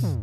Hmm.